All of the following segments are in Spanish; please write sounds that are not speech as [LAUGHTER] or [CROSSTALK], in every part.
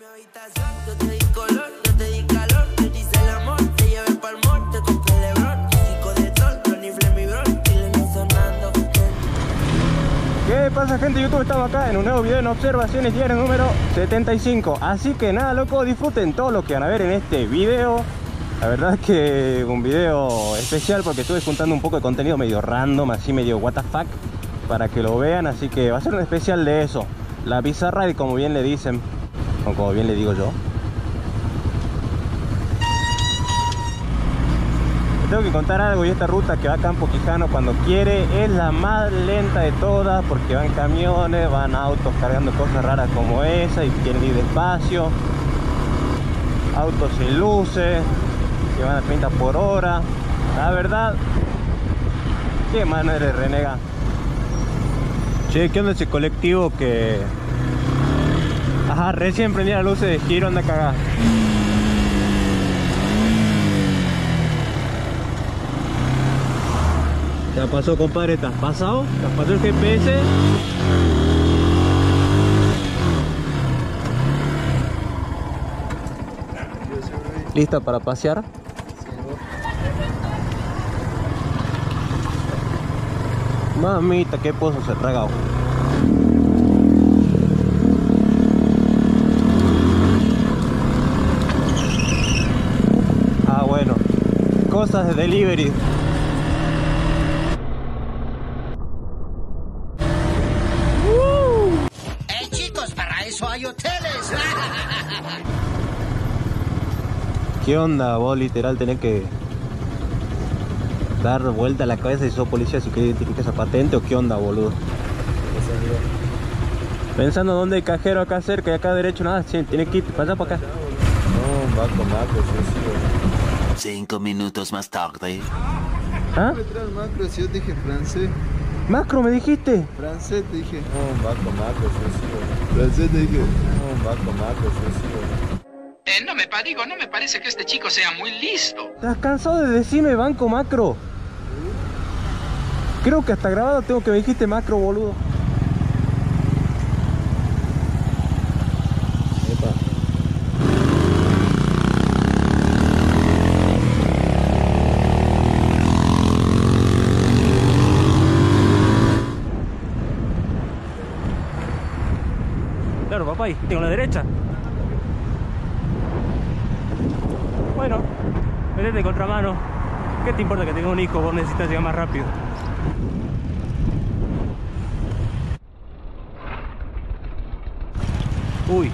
¿Qué pasa gente YouTube? Estamos acá en un nuevo video en observaciones diario número 75 Así que nada loco, disfruten todo lo que van a ver en este video. La verdad es que un video especial porque estuve juntando un poco de contenido medio random, así medio what the fuck Para que lo vean, así que va a ser un especial de eso. La pizarra y como bien le dicen, o como bien le digo yo. Tengo que contar algo y esta ruta que va a Campo Quijano cuando quiere es la más lenta de todas porque van camiones, van autos cargando cosas raras como esa y quieren ir despacio. Autos sin luces que van a 30 por hora. La verdad qué manera de renega che, ¿qué onda ese colectivo que ajá, recién prendía las luces giro anda cagada Ya pasó, compadre, ¿te has pasado? ¿Te has pasado el GPS? ¿Lista para pasear? Mamita, qué pozo se tragado. Ah, bueno. Cosas de delivery. hay hoteles. ¿Qué onda? Vos literal tenés que dar vuelta a la cabeza y sos policía si querés identificar esa patente o qué onda, boludo. Pensando dónde hay cajero acá cerca y acá derecho nada, sí, tiene que ir para allá para acá. No, va con macro, sí, Cinco minutos más tarde. ¿Ah? macro, si yo dije francés. Macro, me dijiste. Francés te dije. No, con macro, sí, sí. Francés te dije. No, macro, sí, sí. Eh, no me digo, no me parece que este chico sea muy listo. ¿Estás cansado de decirme banco macro? Creo que hasta grabado tengo que me dijiste macro, boludo. Claro, papá, ahí, tengo la derecha. Bueno, vete de contramano. ¿Qué te importa que tenga un hijo? Vos necesitas llegar más rápido. Uy.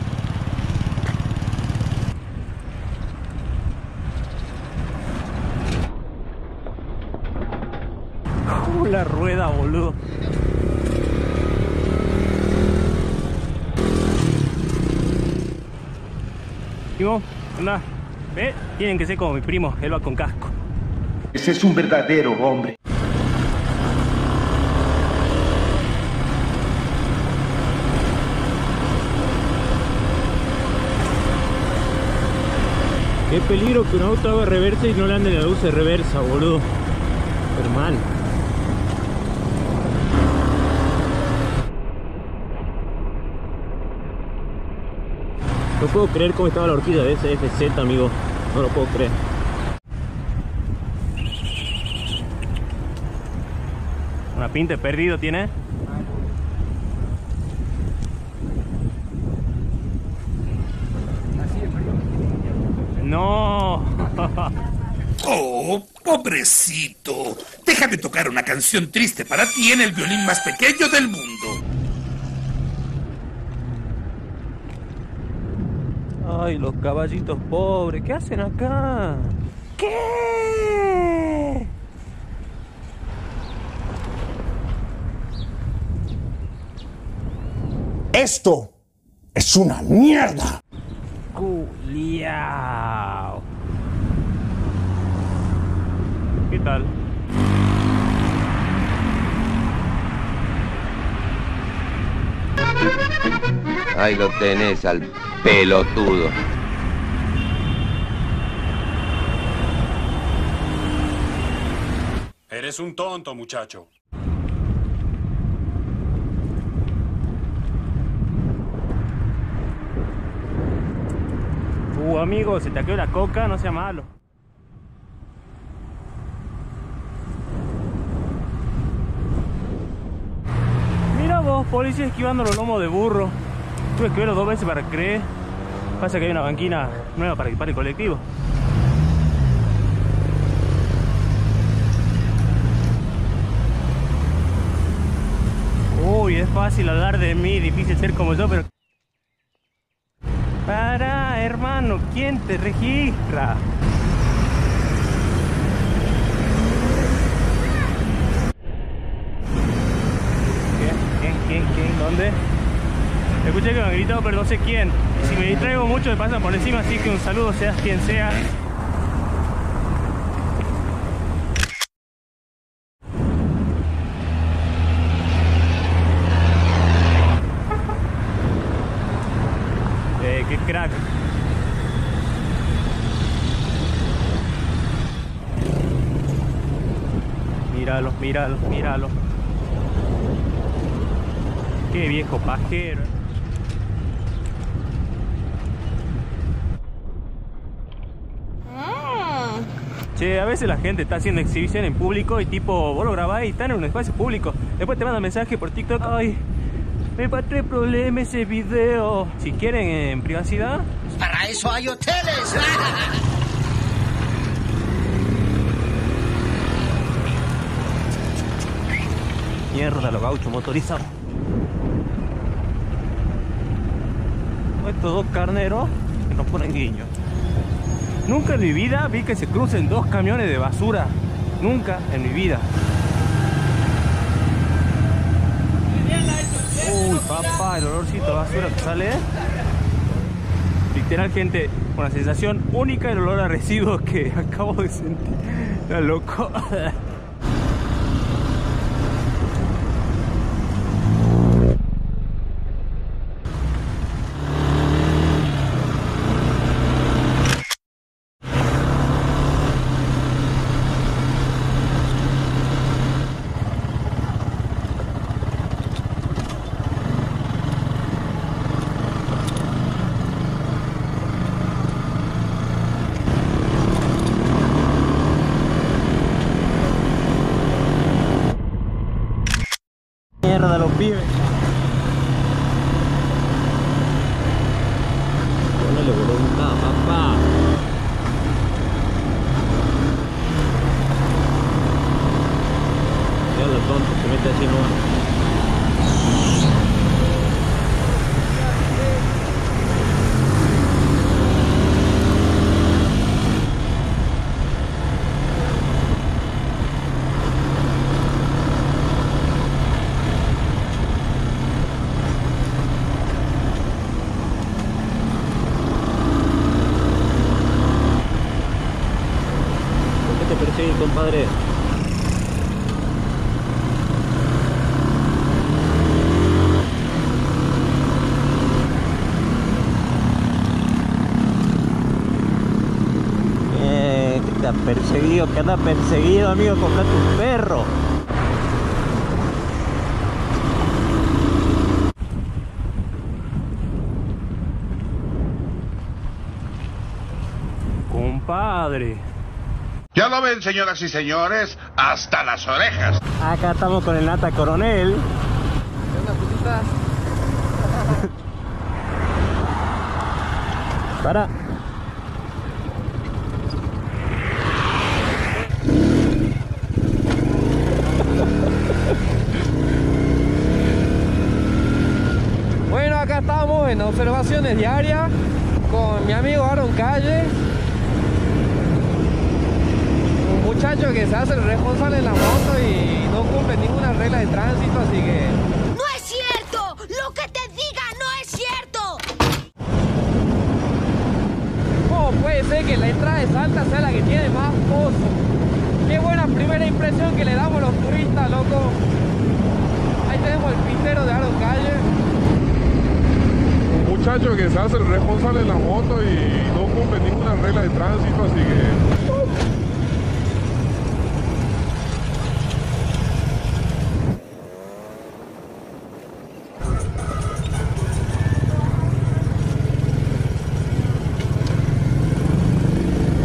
[LAUGHS] La rueda, boludo. Primo, anda. ¿Ve? Tienen que ser como mi primo, él va con casco. Ese es un verdadero hombre. Qué peligro que un auto haga reversa y no le ande la luz de reversa, boludo. Hermano. No puedo creer cómo estaba la horquilla de ese FZ, amigo. No lo puedo creer. Una pinta perdido tiene. No. [LAUGHS] Oh, pobrecito. Déjame tocar una canción triste para ti en el violín más pequeño del mundo. Ay, los caballitos pobres, ¿qué hacen acá? ¿Qué? Esto es una mierda. Culiao. ¿Qué tal? Ahí lo tenés al pelotudo. Eres un tonto, muchacho. Uh, amigo, se te quedó la coca, no sea malo. Mira vos, policía esquivando los lomos de burro. Tuve que verlo dos veces para creer. Pasa que hay una banquina nueva para equipar el colectivo. Uy, es fácil hablar de mí, difícil ser como yo, pero... Para, hermano, ¿quién te registra? ¿Quién? ¿Quién? ¿Quién? ¿Quién? ¿Dónde? Escuché que me han gritado, pero no sé quién. Si me distraigo mucho me pasan por encima, así que un saludo, seas quien sea. Eh, qué crack. Míralo, míralo, míralo. Qué viejo pajero. Che, a veces la gente está haciendo exhibición en público y tipo, vos lo grabás y están en un espacio público. Después te mandan mensaje por TikTok. Ay, me va a traer problema ese video. Si quieren en privacidad, Para eso hay hoteles. [LAUGHS] mierda, los gauchos motorizados. Estos dos carneros que nos ponen guiño. Nunca en mi vida vi que se crucen dos camiones de basura. Nunca en mi vida. Uy, papá, el olorcito de basura que sale. Literal, gente, una sensación única el olor a residuos que [LAUGHS] acabo de sentir. Está loco. [LAUGHS] Mierda, los pibes. Ponele voluntad, papá. Mira lo tonto, se mete así nomás. ¿Por qué te persigue, compadre? Eh, que te ha perseguido, que anda perseguido, amigo, compra tu perro. Compadre. Ya lo ven, señoras y señores, hasta las orejas. Acá estamos con el Nata Coronel. [LAUGHS] Para. Bueno, acá estamos en observaciones diarias con mi amigo Aaron Calle. Un muchacho que se hace el responsable en la moto y no cumple ninguna regla de tránsito, así que ¡No es cierto! ¡Lo que te diga no es cierto! ¿cómo puede ser que la entrada de Salta sea la que tiene más pozo? Qué buena primera impresión que le damos a los turistas, loco. Ahí tenemos el pintero de Aaron Calle. Muchacho que se hace el responsable en la moto y no cumple ninguna regla de tránsito, así que...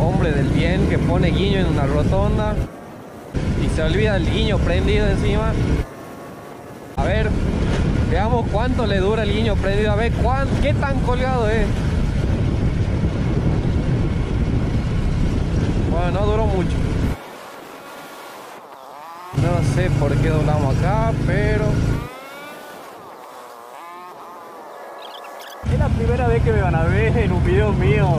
hombre del bien que pone guiño en una rotonda y se olvida el guiño prendido encima. A ver, veamos cuánto le dura el guiño prendido, a ver cuán, qué tan colgado es. Bueno, no duró mucho. No sé por qué doblamos acá, pero... Es la primera vez que me van a ver en un video mío,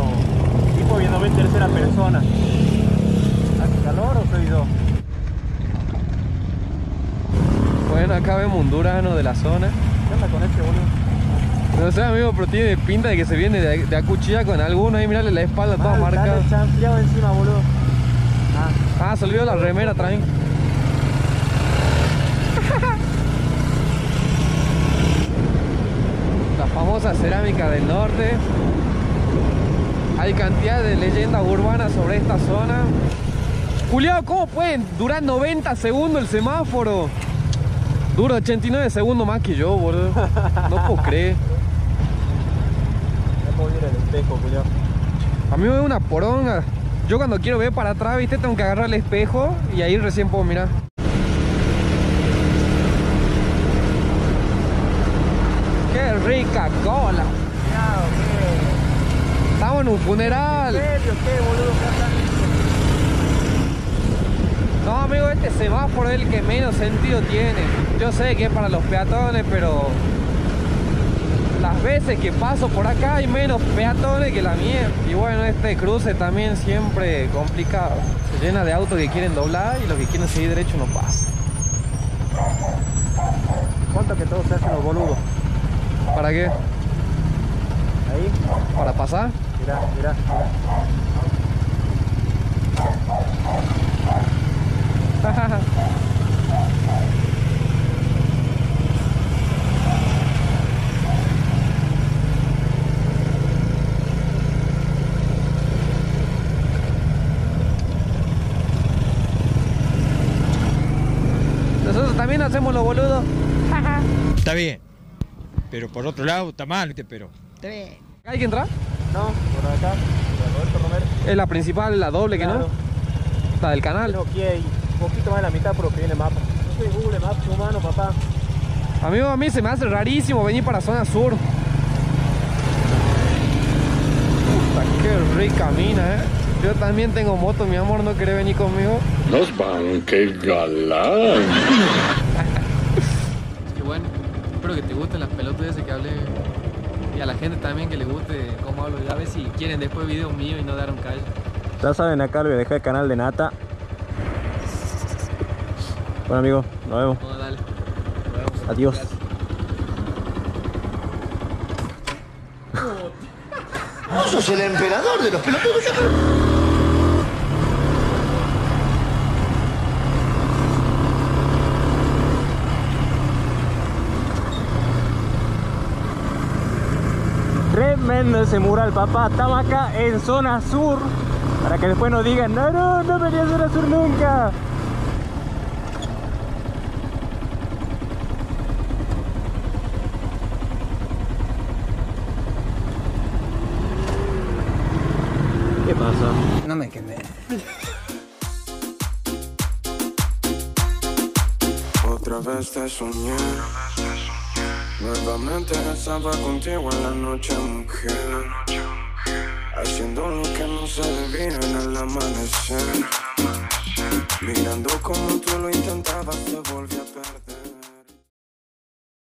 tipo viéndome en tercera persona. ¿Hace calor o soy yo? Bueno, acá vemos un durano de la zona. ¿Qué onda con este boludo? No sé, amigo, pero tiene pinta de que se viene de, de acuchilla con alguno. Ahí, mirale la espalda toda marcada. encima, boludo. Ah, Ah, se olvidó la remera también. [LAUGHS] La famosa cerámica del norte. Hay cantidad de leyendas urbanas sobre esta zona. Julián, ¿cómo pueden durar 90 segundos el semáforo? Dura 89 segundos más que yo, boludo. No puedo creer. no puedo ir al espejo, culiao. A mí me ve una poronga. Yo cuando quiero ver para atrás, viste, tengo que agarrar el espejo y ahí recién puedo mirar. ¡Qué rica cola! Estamos en un funeral. ¿En serio qué, boludo? No, amigo, este semáforo es el que menos sentido tiene. Yo sé que es para los peatones, pero las veces que paso por acá hay menos peatones que la mía. Y bueno, este cruce también siempre complicado. Se llena de autos que quieren doblar y los que quieren seguir derecho no pasan. ¿Cuánto que todos se hacen los boludos? ¿Para qué? Ahí, ¿Para pasar? mirá, mirá, mirá. [LAUGHS] Nosotros también hacemos los boludos. Está bien. Pero por otro lado está mal. Pero. ¿Hay que entrar? No, por acá, por Roberto Romero. Es la principal, la doble que Claro. no. La del canal. Que un poquito más de la mitad por lo que viene el mapa. No soy Google Maps humano, papá. Amigo, a mí se me hace rarísimo venir para zona sur. Puta, qué rica mina, eh. Yo también tengo moto, mi amor, ¿no querés venir conmigo? Nos van, qué galán. [LAUGHS] Qué bueno. Espero que te gusten las pelotas ese que hablé. Y a la gente también que le guste cómo hablo. Ya a ver si quieren después videos míos y no daron callo. Ya saben, acá lo voy a dejar el canal de Nata. Bueno, amigo, nos vemos. No, dale. Adiós. Vos sos el emperador de los pelotudos. Tremendo ese mural, papá. Estamos acá en zona sur. Para que después nos digan, no, no, no venía a zona sur nunca. ¿Qué pasa? No me quemé. Otra vez te soñé. Nuevamente estaba contigo en la noche, mujer. Haciendo lo que no se debía en el amanecer. Mirando como tú lo intentabas.